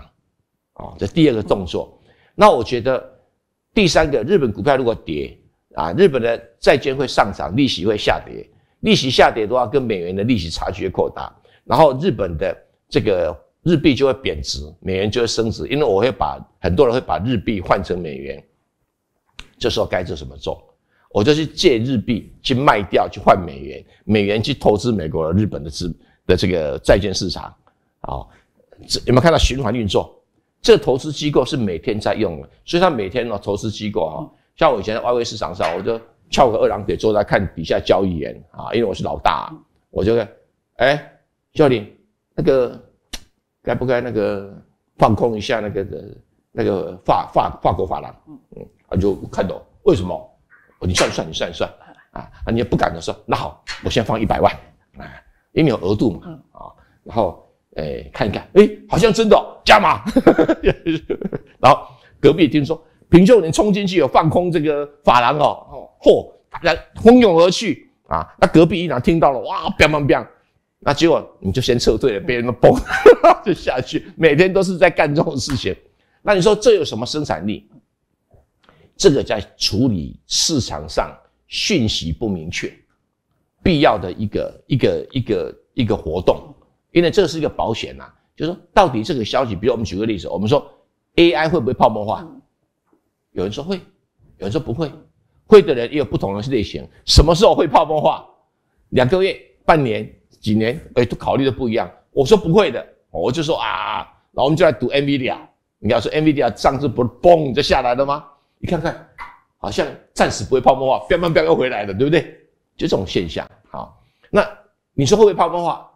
啊，这第二个动作。那我觉得第三个，日本股票如果跌啊，日本的债券会上涨，利息会下跌，利息下跌的话，跟美元的利息差距会扩大。然后日本的这个日币就会贬值，美元就会升值，因为我会把很多人会把日币换成美元，这时候该做什么做？我就去借日币去卖掉，去换美元，美元去投资美国、日本的资的这个债券市场。啊，有没有看到循环运作？这投资机构是每天在用的，所以他每天呢，投资机构哈，像我以前在外汇市场上，我就翘个二郎腿坐在看底下交易员啊，因为我是老大，我就哎。教练，那个该不该那个放空一下那个的，那个法法法国法郎？嗯嗯，啊就看懂为什么？你算一算，你算一算啊啊！你也不敢的说，那好，我先放一百万啊，因为有额度嘛啊。然后诶看一看，诶好像真的加码。然后隔壁听说平秀年冲进去有放空这个法郎哦，嚯，大家蜂拥而去啊。那隔壁一郎听到了，哇，biang biang biang。那结果你就先撤退了，别人都崩 就下去，每天都是在干这种事情。那你说这有什么生产力？这个在处理市场上讯息不明确、必要的一个一个一个一个活动，因为这是一个保险呐。就是说，到底这个消息，比如我们举个例子，我们说 AI 会不会泡沫化？有人说会，有人说不会。会的人也有不同的类型。什么时候会泡沫化？两个月、半年？几年，哎，都考虑的不一样。我说不会的，我就说啊，然后我们就来赌 NVIDIA。你要说 NVIDIA 上次不是嘣就下来了吗？你看看，好像暂时不会泡沫化，飙飙飙又回来了，对不对？就这种现象。好，那你说会不会泡沫化？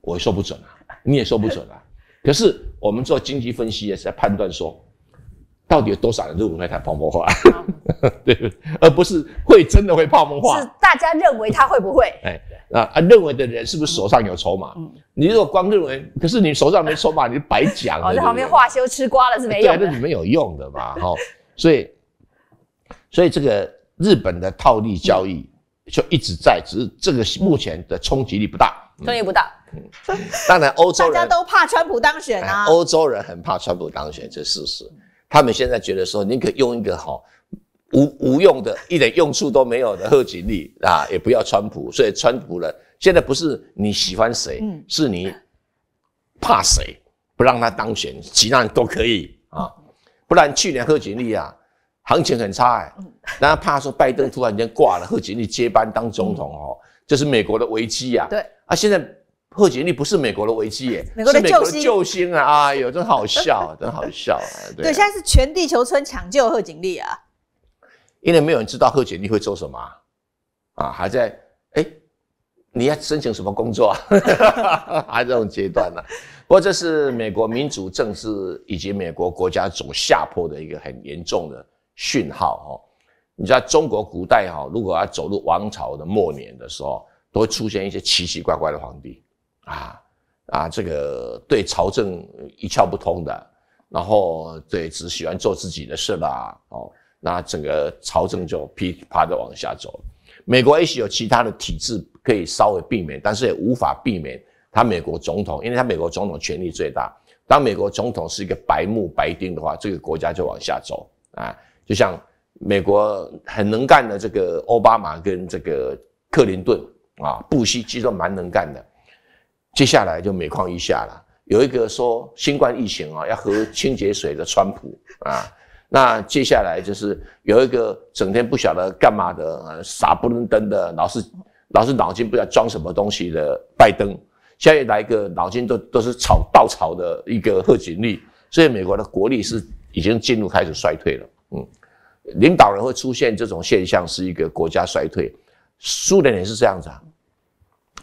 我说不准啊，你也说不准啊。可是我们做经济分析也是在判断说，到底有多少人认为会它泡沫化，对不对，而不是会真的会泡沫化。是大家认为它会不会？哎，啊啊，认为的人是不是手上有筹码？嗯你如果光认为，可是你手上没筹码，你就白讲了。哦，在旁边画休吃瓜了是没用的。那你没有用的嘛，哈、所以，所以这个日本的套利交易就一直在，只是这个目前的冲击力不大。冲击不大，当然，欧洲人大家都怕川普当选哎啊。欧洲人很怕川普当选，这是事实。他们现在觉得说，宁可用一个好无无用的、一点用处都没有的贺锦丽啊，也不要川普。所以川普呢，现在不是你喜欢谁，嗯是你怕谁，不让他当选，其他人都可以啊。不然去年贺锦丽啊，行情很差哎、嗯大家怕说拜登突然间挂了，贺锦丽接班当总统哦，这是美国的危机啊。对啊，现在贺锦丽不是美国的危机耶，美国的是美国救星的救星啊！哎呦，真好笑，真好笑啊！对现在是全地球村抢救贺锦丽啊。因为没有人知道贺锦丽会做什么啊，啊还在哎，你要申请什么工作啊？还这种阶段呢、不过这是美国民主政治以及美国国家走下坡的一个很严重的讯号哦。你知道中国古代哈、如果要走入王朝的末年的时候，都会出现一些奇奇怪怪的皇帝啊啊，这个对朝政一窍不通的，然后对只喜欢做自己的事啦，哦，那整个朝政就噼啪的往下走。美国也许有其他的体制可以稍微避免，但是也无法避免他美国总统，因为他美国总统权力最大。当美国总统是一个白目白丁的话，这个国家就往下走啊。就像美国很能干的这个奥巴马跟这个克林顿啊，布希其实都蛮能干的。接下来就每况愈下了。有一个说新冠疫情啊要喝清洁水的川普啊，那接下来就是有一个整天不晓得干嘛的，呃傻不愣登的，老是老是脑筋不知道装什么东西的拜登，现在来一个脑筋都都是炒稻草的一个贺锦丽，所以美国的国力是已经进入开始衰退了。嗯，领导人会出现这种现象，是一个国家衰退。苏联也是这样子啊，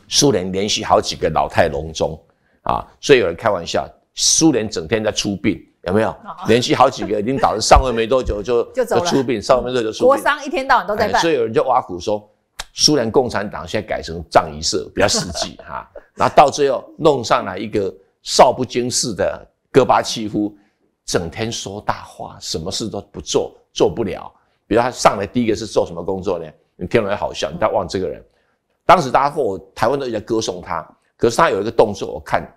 苏联连续好几个老态龙钟。啊，所以有人开玩笑，苏联整天在出殡，有没有？连续好几个领导人上位没多久就 就出殡，上位没多久就出国殡。丧一天到晚都在办哎所，以有人就挖苦说，苏联共产党现在改成葬仪社，比较实际 哈。然后到最后弄上来一个少不经事的戈巴契夫，整天说大话，什么事都不做，做不了。比如他上来第一个是做什么工作呢？你听了也好笑，你不要忘这个人。当时大家或台湾都在歌颂他，可是他有一个动作，我看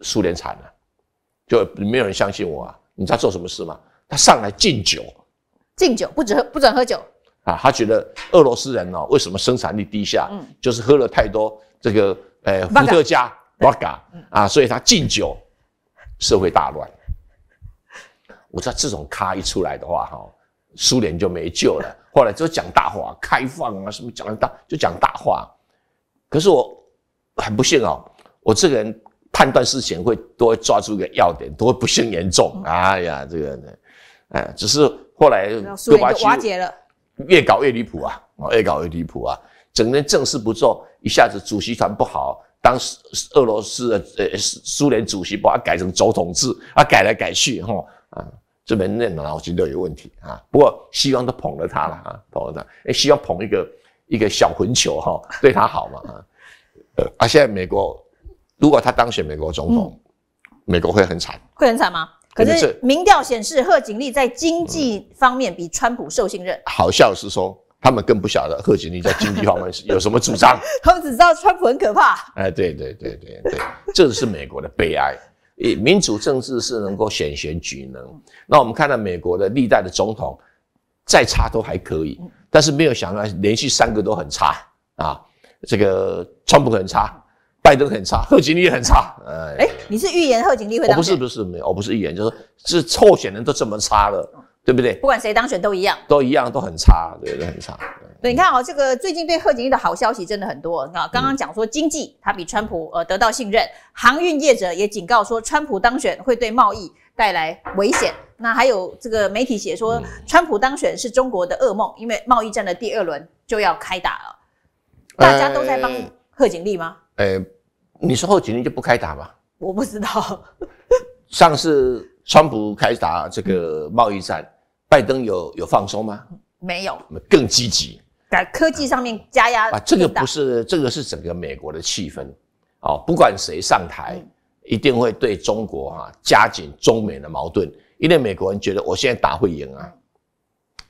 苏联惨了，就没有人相信我啊。你知道做什么事吗？他上来敬酒。敬酒不准喝不准喝酒，啊，他觉得俄罗斯人哦，为什么生产力低下？嗯就是喝了太多这个呃伏特加 vodka 啊，所以他敬酒，社会大乱。我知道这种咖一出来的话，哈，苏联就没救了。后来就讲大话，开放啊，什么讲大就讲大话。可是我很不幸哦，我这个人判断事情会都会抓住一个要点，都会不幸严重。哎呀，这个呢，哎，只是后来苏联就戈巴瓦解了。越搞越离谱啊！哦，越搞越离谱啊！整天正事不做，一下子主席团不好，当时俄罗斯的呃苏苏联主席把它改成总统制，啊改来改去哈啊，这边那脑筋都有问题啊。不过西方都捧了他了啊，捧了他，哎，希望捧一个一个小混球哈，对他好嘛啊。呃啊，现在美国如果他当选美国总统，美国会很惨。会很惨吗？可是民调显示，贺锦丽在经济方面比川普受信任。好笑是说，他们更不晓得贺锦丽在经济方面是 有什么主张。他们只知道川普很可怕。哎，对对对对对，这是美国的悲哀。诶，民主政治是能够选贤举能。那我们看到美国的历代的总统，再差都还可以，但是没有想到连续三个都很差啊。这个川普很差，拜登很差，贺锦丽也很差。哎哎，你是预言贺锦丽会我不是选？不是没有，我不是预言，就是是候选人都这么差了，对不对？不管谁当选都一样。都一样，都很差，对，都很差。对，你看哦、这个最近对贺锦丽的好消息真的很多。那刚刚讲说经济，他比川普呃得到信任，航运业者也警告说，川普当选会对贸易带来危险。那还有这个媒体写说，川普当选是中国的噩梦，因为贸易战的第二轮就要开打了。大家都在帮呃贺锦丽吗？呃，你说后几年就不开打吗？我不知道。上次川普开打这个贸易战，拜登有有放松吗？没有，更积极在科技上面加压啊！这个不是，这个是整个美国的气氛哦。不管谁上台，嗯一定会对中国哈、加紧中美的矛盾，因为美国人觉得我现在打会赢啊，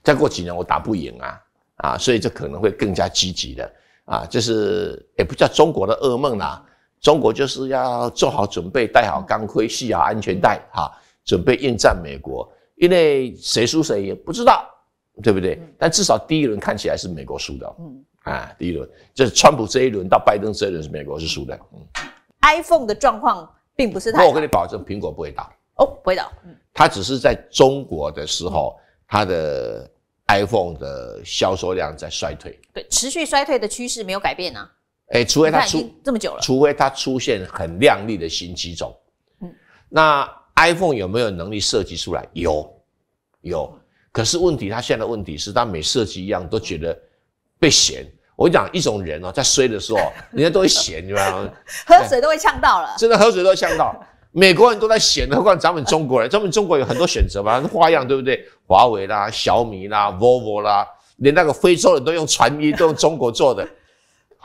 再过几年我打不赢啊啊，所以这可能会更加积极的啊。就是也不叫中国的噩梦啦，中国就是要做好准备，戴好钢盔，系好安全带哈、准备应战美国。因为谁输谁赢不知道，对不对？但至少第一轮看起来是美国输的，嗯嗯啊，第一轮就是川普这一轮到拜登这一轮是美国是输的，嗯，iPhone 的状况并不是不太好我跟你保证，苹果不会倒，哦，不会倒。嗯它只是在中国的时候，它的 iPhone 的销售量在衰退，对，持续衰退的趋势没有改变啊。哎，除非它出这么久了，除非它出现很亮丽的新机种。嗯那 iPhone 有没有能力设计出来？有，有。可是问题，它现在的问题是，它每设计一样都觉得被嫌。我讲，一种人哦，在衰的时候，人家都会嫌，你知道吗？喝水都会呛到了。真的喝水都会呛到。美国人都在嫌，何况咱们中国人？咱们中国有很多选择嘛，花样对不对？华为啦、小米啦、Volvo 啦，连那个非洲人都用传音，都用中国做的。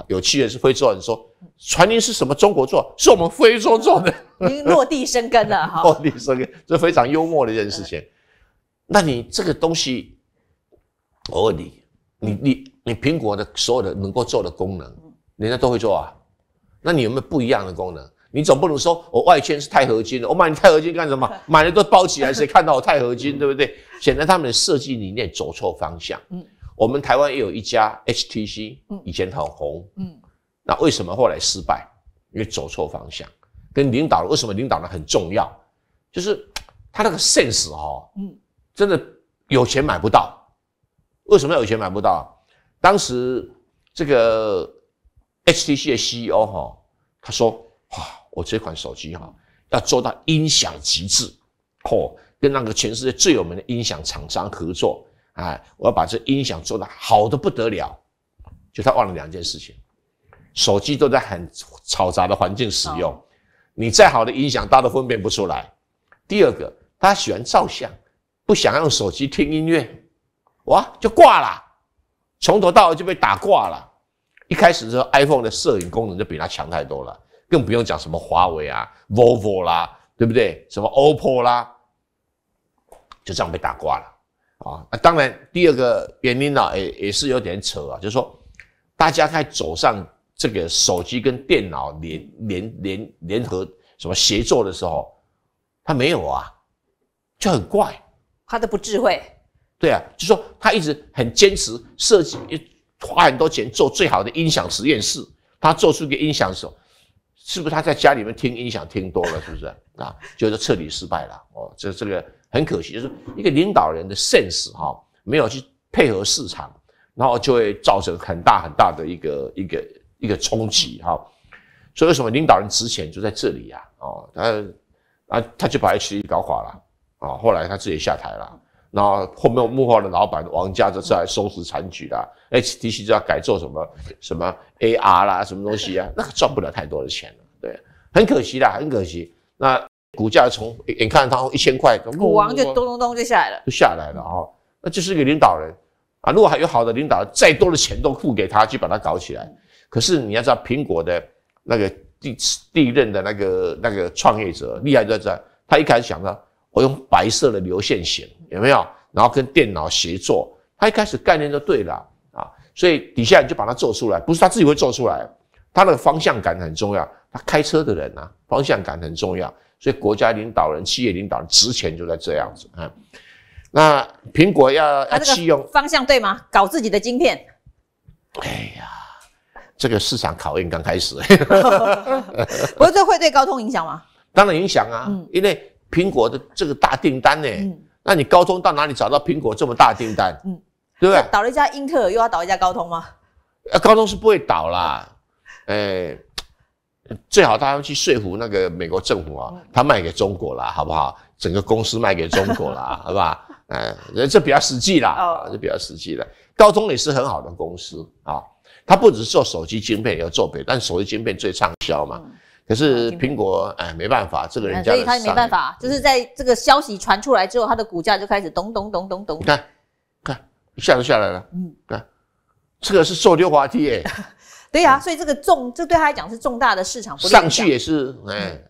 有趣的是，非洲人说传音是什么中国做？是我们非洲做的。已经落地生根了 哈。落地生根这非常幽默的一件事情。那你这个东西，我问你，你你你苹果的所有的能够做的功能，人家都会做啊。那你有没有不一样的功能？你总不能说我外圈是钛合金的，我买你钛合金干什么？买了都包起来，谁看到我钛合金，对不对？显然他们的设计理念走错方向。嗯我们台湾也有一家 HTC，嗯以前很红，嗯，那为什么后来失败？因为走错方向，跟领导人为什么领导呢很重要？就是他那个 sense 哈，嗯真的有钱买不到。为什么有钱买不到？当时这个 HTC 的 CEO 哈，他说：“哇，我这款手机哈要做到音响极致，哦，跟那个全世界最有名的音响厂商合作，哎，我要把这音响做到好的不得了。”就他忘了两件事情，手机都在很嘈杂的环境使用，你再好的音响，大家都分辨不出来。第二个，他喜欢照相，不想用手机听音乐，哇，就挂了，从头到尾就被打挂了。一开始的时候，iPhone 的摄影功能就比它强太多了，更不用讲什么华为啊、Volvo 啦，对不对？什么 OPPO 啦，就这样被打挂了啊。那当然，第二个原因呢、也也是有点扯啊，就是说大家在走上这个手机跟电脑联联联联合什么协作的时候，他没有啊，就很怪。他的不智慧，对啊，就说他一直很坚持设计，花很多钱做最好的音响实验室。他做出一个音响手，是不是他在家里面听音响听多了，是不是啊？就是彻底失败了。哦，这这个很可惜，就是一个领导人的 sense 哈、没有去配合市场，然后就会造成很大很大的一个一个一个冲击哈、所以为什么领导人值钱就在这里呀、哦，他啊他就把 H D 搞垮了啊、后来他自己下台了。然后后面幕后的老板王家就在收拾残局啦，HTC 就要改做什么什么 AR 啦，什么东西啊，那个赚不了太多的钱，很可惜啦，很可惜。那股价从眼看它从一千块，股王就咚咚咚就下来了。就下来了哈、那就是一个领导人啊。如果还有好的领导人，再多的钱都付给他去把它搞起来。可是你要知道，苹果的那个第第一任的那个那个创业者厉害就在这，他一开始想到我用白色的流线型有没有？然后跟电脑协作，他一开始概念就对了啊。所以底下人就把它做出来，不是他自己会做出来，他的方向感很重要。他开车的人啊，方向感很重要。所以国家领导人、企业领导人值钱就在这样子啊。那苹果要要弃用，方向对吗？搞自己的晶片，哎呀，这个市场考验刚开始，不过这会对高通影响吗？当然影响啊，嗯因为苹果的这个大订单呢，嗯那你高通到哪里找到苹果这么大订单？嗯对不对？倒了一家英特尔，又要倒一家高通吗？呃，高通是不会倒啦，哎，最好他要去说服那个美国政府啊，他卖给中国啦，好不好？整个公司卖给中国啦，好不好？哎，这比较实际啦，这比较实际的。高通也是很好的公司啊，它不只是做手机晶片，也要做别，但手机晶片最畅销嘛。可是苹果哎没办法，这个人家所以他也没办法，就是在这个消息传出来之后，它的股价就开始咚咚咚咚咚你。看，看一下就下来了。嗯嗯，看这个是坐溜滑梯耶，对呀、所以这个重，这对他来讲是重大的市场不利上去也是哎，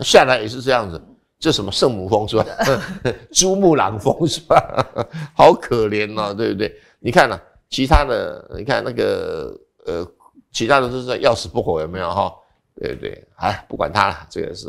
下来也是这样子。这什么圣母峰是吧？珠穆朗峰是吧？好可怜哦，对不对？你看呢、其他的你看那个呃，其他的都是要死不活，有没有哈？对不对？哎，不管他了，这个是